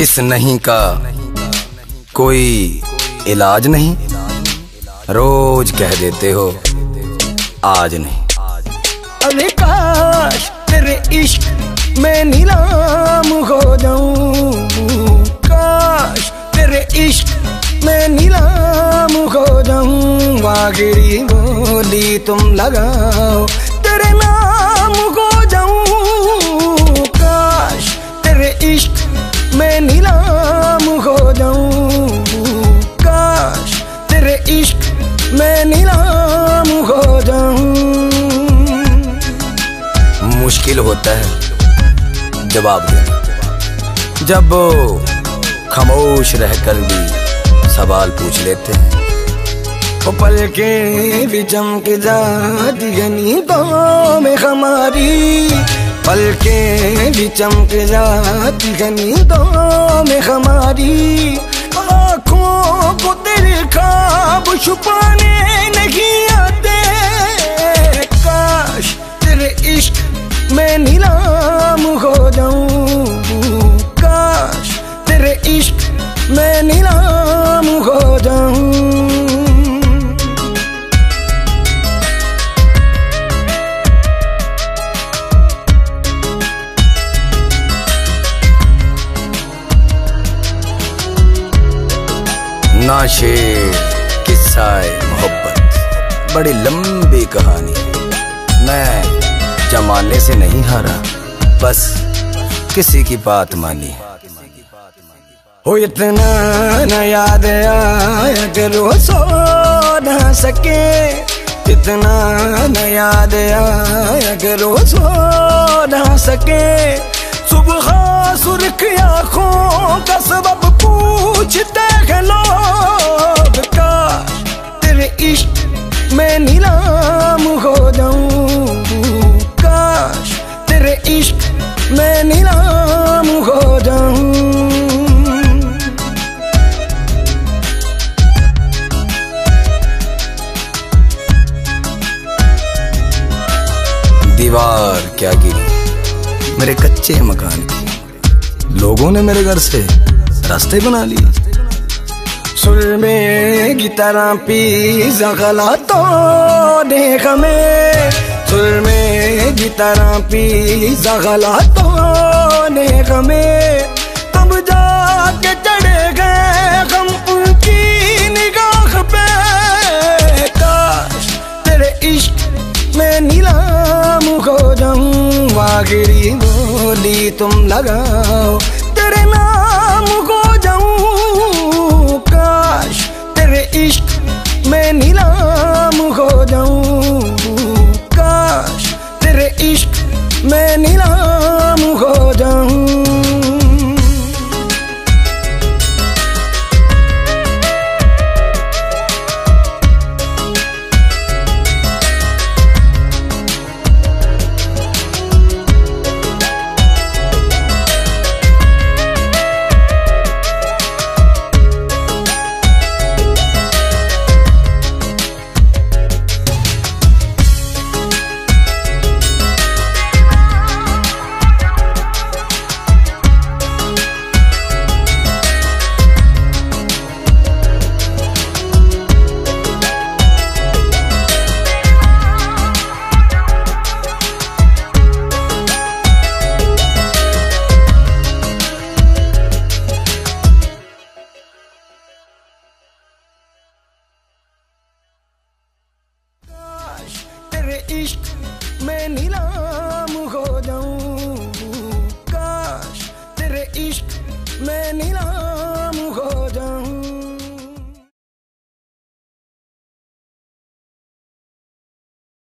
इस नहीं का कोई इलाज नहीं। रोज कह देते हो, आज नहीं। अरे काश तेरे इश्क में नीलाम हो जाऊँ। काश तेरे इश्क में नीलाम हो जाऊँ। आखिरी बोली तुम लगाओ, तेरे नाम हो जाऊँ। काश तेरे इश्क मुश्किल होता है? जवाब देना जब खामोश रहकर भी सवाल पूछ लेते हैं। पल के भी चमक जाती नींदों में हमारी। पल के भी चमक जाती नींदों में हमारी। आँखों को तेरे खाब छुपाने नहीं आते। काश तेरे इश्क में नीलाम हो जाऊँ। काश तेरे इश्क मैं नीलाम हो जाऊँ। ना शेर, किस्सा मोहब्बत। बड़ी लंबी कहानी मैं जमाने से नहीं हारा। बस किसी की बात मानी। हो इतना न याद आया करो सो न सके। इतना न याद आया करो सो न सके। सुबह सुर्ख आँखों का सबब पूछते दीवार, क्या गिरी? मेरे कच्चे मकान की। लोगों ने मेरे घर से रास्ते बना लिए। सुर में तरह पी जगला तो देख में सुर में तरह पी जगला तो देख में तब जाके चढ़े गए हम उनकी निगाह पे। काश तेरे इश्क में नीलाम हो आखिरी बोली तुम लगाओ। इश्क में नीलाम हो जाऊँ। काश तेरे इश्क में नीलाम